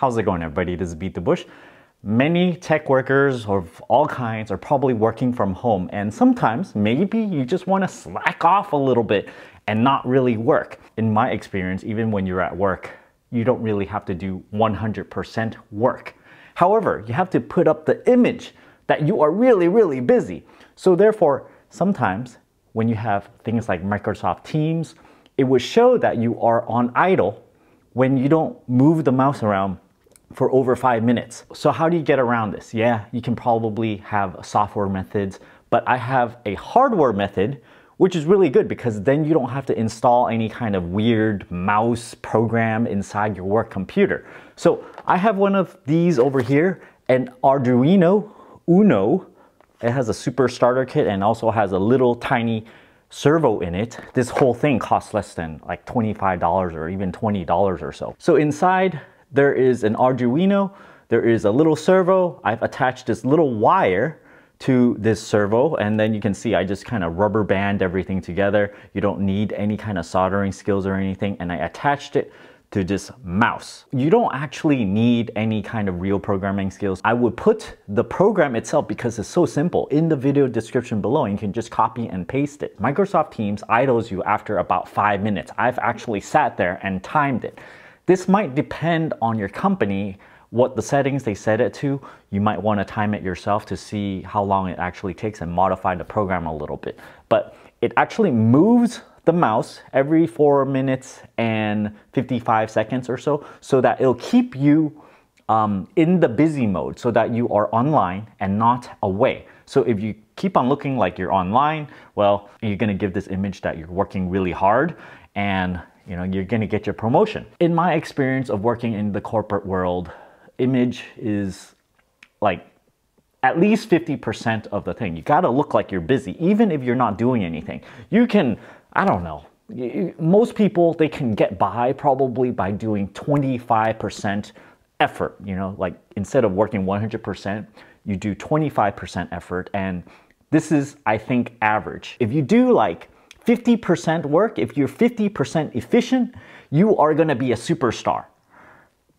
How's it going everybody? This is Beat the Bush. Many tech workers of all kinds are probably working from home and sometimes maybe you just want to slack off a little bit and not really work. In my experience, even when you're at work, you don't really have to do 100% work. However, you have to put up the image that you are really, really busy. So therefore, sometimes when you have things like Microsoft Teams, it would show that you are on idle when you don't move the mouse around for over five minutes. So how do you get around this? Yeah, you can probably have software methods, but I have a hardware method which is really good because then you don't have to install any kind of weird mouse program inside your work computer. So I have one of these over here, an Arduino Uno. It has a super starter kit and also has a little tiny servo in it. This whole thing costs less than like $25 or even $20 or so. So inside there is an Arduino, there is a little servo. I've attached this little wire to this servo and then you can see I just kind of rubber band everything together. You don't need any kind of soldering skills or anything and I attached it to this mouse. You don't actually need any kind of real programming skills. I would put the program itself because it's so simple in the video description below and you can just copy and paste it. Microsoft Teams idles you after about five minutes. I've actually sat there and timed it. This might depend on your company, what the settings they set it to. You might want to time it yourself to see how long it actually takes and modify the program a little bit. But it actually moves the mouse every four minutes and 55 seconds or so, so that it'll keep you um, in the busy mode so that you are online and not away. So if you keep on looking like you're online, well, you're gonna give this image that you're working really hard and you know, you're gonna get your promotion. In my experience of working in the corporate world, image is like at least 50% of the thing. You gotta look like you're busy, even if you're not doing anything. You can, I don't know, most people, they can get by probably by doing 25% effort, you know, like instead of working 100%, you do 25% effort. And this is, I think, average. If you do like 50% work, if you're 50% efficient, you are gonna be a superstar.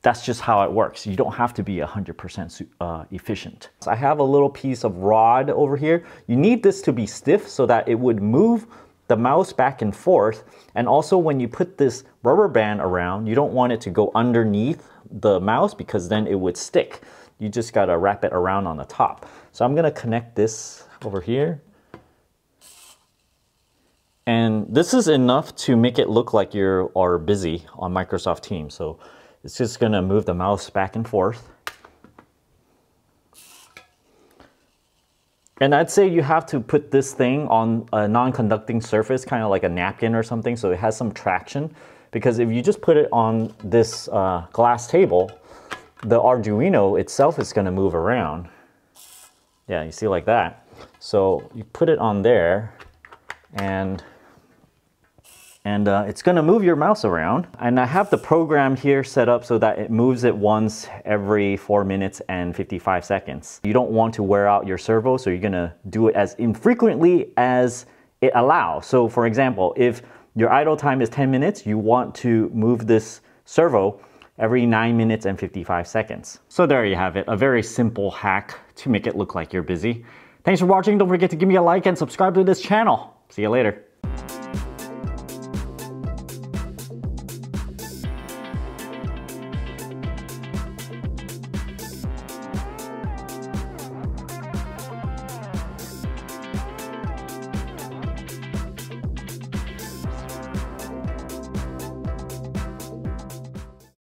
That's just how it works. You don't have to be 100% uh, efficient. So I have a little piece of rod over here. You need this to be stiff so that it would move the mouse back and forth. And also when you put this rubber band around, you don't want it to go underneath the mouse because then it would stick. You just gotta wrap it around on the top. So I'm gonna connect this over here and this is enough to make it look like you are busy on Microsoft Teams. So it's just gonna move the mouse back and forth. And I'd say you have to put this thing on a non-conducting surface, kind of like a napkin or something, so it has some traction. Because if you just put it on this uh, glass table, the Arduino itself is gonna move around. Yeah, you see like that. So you put it on there and and uh, it's gonna move your mouse around. And I have the program here set up so that it moves it once every four minutes and 55 seconds. You don't want to wear out your servo, so you're gonna do it as infrequently as it allows. So for example, if your idle time is 10 minutes, you want to move this servo every 9 minutes and 55 seconds. So there you have it, a very simple hack to make it look like you're busy. Thanks for watching, don't forget to give me a like and subscribe to this channel. See you later.